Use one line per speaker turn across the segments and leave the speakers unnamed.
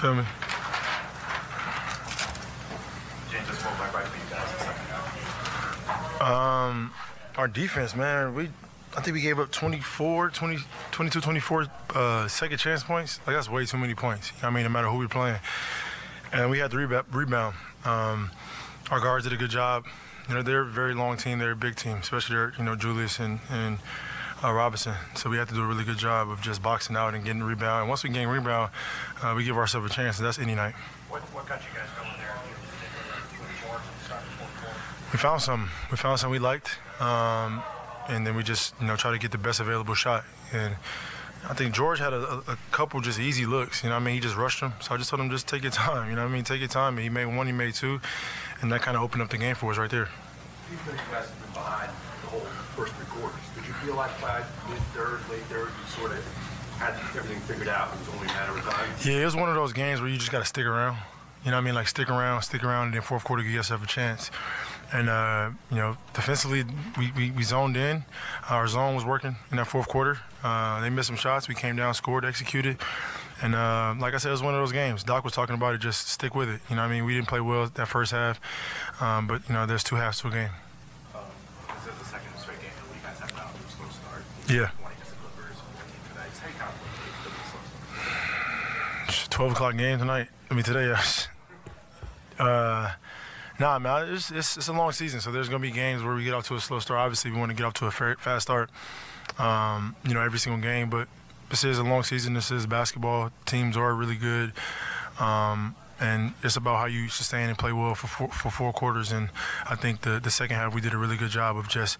Feel me?
Changes what went right for you guys in the second half.
Um, our defense, man, we I think we gave up 24, 20, 22, 24 uh, second chance points. Like that's way too many points. I mean, no matter who we're playing, and we had the rebound. rebound. Um, our guards did a good job. You know, they're a very long team. They're a big team, especially their, you know Julius and and uh, Robinson. So we have to do a really good job of just boxing out and getting the rebound. And once we gain rebound, uh, we give ourselves a chance, and that's any night.
What, what got you guys going there?
We found some. We found some we liked, um, and then we just you know try to get the best available shot. And I think George had a, a, couple just easy looks. You know, what I mean, he just rushed them. So I just told him just take your time. You know, what I mean, take your time. And he made one, he made two, and that kind of opened up the game for us right there.
You think you guys have been behind the whole first three quarters. Feel like by mid third, late third, you sort of had everything figured out? It was only a matter of time.
Yeah, it was one of those games where you just got to stick around. You know what I mean? Like stick around, stick around, and then fourth quarter you give yourself a chance. And uh, you know, defensively, we, we, we, zoned in. Our zone was working in that fourth quarter. Uh, they missed some shots. We came down, scored, executed. And uh, like I said, it was one of those games. Doc was talking about it. Just stick with it. You know, what I mean, we didn't play well that first half, um, but you know, there's two halves to a game. Yeah. 12 o'clock game tonight. I mean, today, yes. Uh, nah, man, it's, it's, it's, a long season, so there's going to be games where we get off to a slow start. Obviously, we want to get off to a fast start, um, you know, every single game. But this is a long season. This is basketball. Teams are really good. Um, and it's about how you sustain and play well for four, for four quarters. And I think the, the second half we did a really good job of just,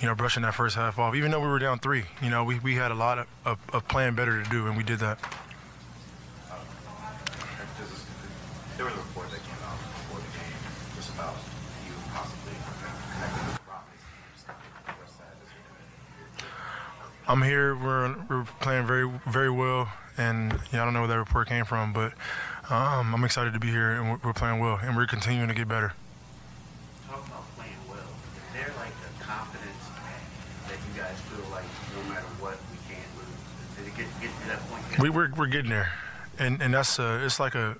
you know, brushing that first half off. Even though we were down three, you know, we, we had a lot of, of, of playing better to do, and we did that.
there was a report that came out before the game just about you possibly connecting with
I'm here. We're we're playing very very well, and yeah, I don't know where that report came from, but um, I'm excited to be here, and we're, we're playing well, and we're continuing to get better.
Talk about playing well. Is there like a confidence that you guys feel like no matter what we can't lose? Did it get, get to that point?
We, we're we're getting there, and and that's uh, it's like a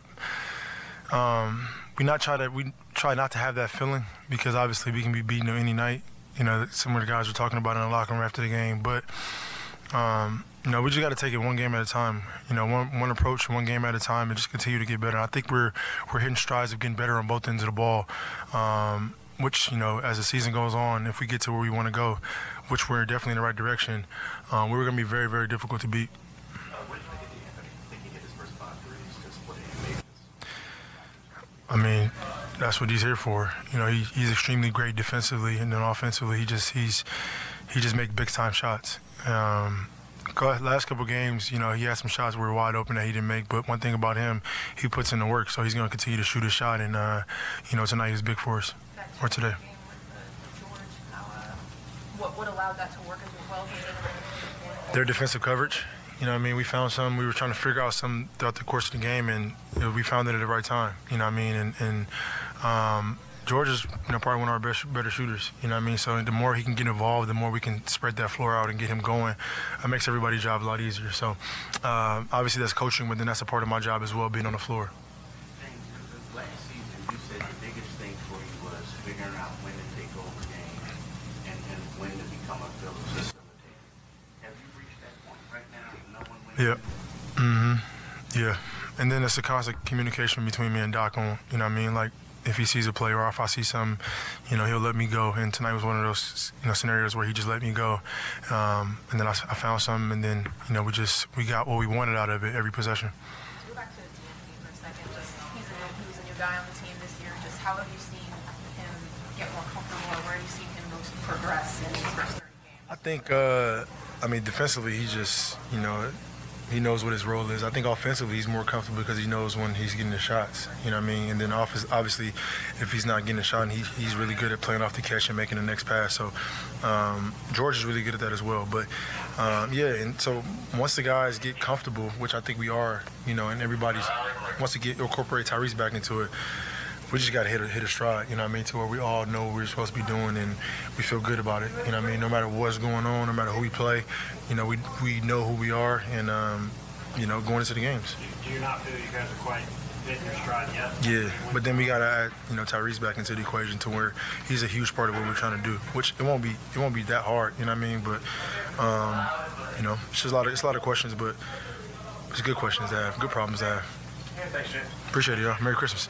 um, we not try to we try not to have that feeling because obviously we can be beaten any night. You know, some of the guys were talking about in the locker room after the game, but um, you know, we just got to take it one game at a time. You know, one one approach, one game at a time, and just continue to get better. I think we're we're hitting strides of getting better on both ends of the ball. Um, which you know, as the season goes on, if we get to where we want to go, which we're definitely in the right direction, um, we're going to be very, very difficult to beat. I mean, that's what he's here for. You know, he, he's extremely great defensively, and then offensively, he just he's he just makes big time shots. Um, last couple games, you know, he had some shots were wide open that he didn't make. But one thing about him, he puts in the work, so he's going to continue to shoot a shot. And uh, you know, tonight he's big for us, or today.
What, what allowed that to work as well?
as Their defensive coverage. You know, I mean, we found some. We were trying to figure out some throughout the course of the game, and you know, we found it at the right time. You know, what I mean, and, and um, George is you know probably one of our best better shooters. You know what I mean? So the more he can get involved, the more we can spread that floor out and get him going. It makes everybody's job a lot easier. So uh, obviously that's coaching, but then that's a part of my job as well, being on the floor.
Last season, you said the biggest thing for you was figuring out when to take over games and, and when to become a facilitator.
Yeah. Mm-hmm. Yeah. And then it's a constant communication between me and Doc on, you know what I mean? Like, if he sees a play or if I see some, you know, he'll let me go. And tonight was one of those, you know, scenarios where he just let me go. Um, and then I, I, found some, and then, you know, we just, we got what we wanted out of it every possession.
Go back to the team for a second. Just, he's a, new, he's a new guy on the team this year. Just how have you seen him get more comfortable or where have you seen him most progress in his first 30 games? I
think, uh, I mean, defensively, he just, you know, he knows what his role is. I think offensively he's more comfortable because he knows when he's getting the shots. You know what I mean? And then office, obviously, if he's not getting a shot, he, he's really good at playing off the catch and making the next pass. So um, George is really good at that as well. But um, yeah, and so once the guys get comfortable, which I think we are, you know, and everybody's wants to get incorporate Tyrese back into it we just got to hit a, hit a stride, you know what I mean, to where we all know what we're supposed to be doing and we feel good about it. You know what I mean? No matter what's going on, no matter who we play, you know, we, we know who we are and um, you know, going into the games.
Do you not feel you guys are quite stride yet?
Yeah, but then we gotta add, you know, Tyrese back into the equation to where he's a huge part of what we're trying to do. Which it won't be, it won't be that hard, you know what I mean? But, um, you know, it's just a lot of, it's a lot of questions, but it's good questions to have, good problems to have.
Thanks.
Appreciate it, y'all. Merry Christmas.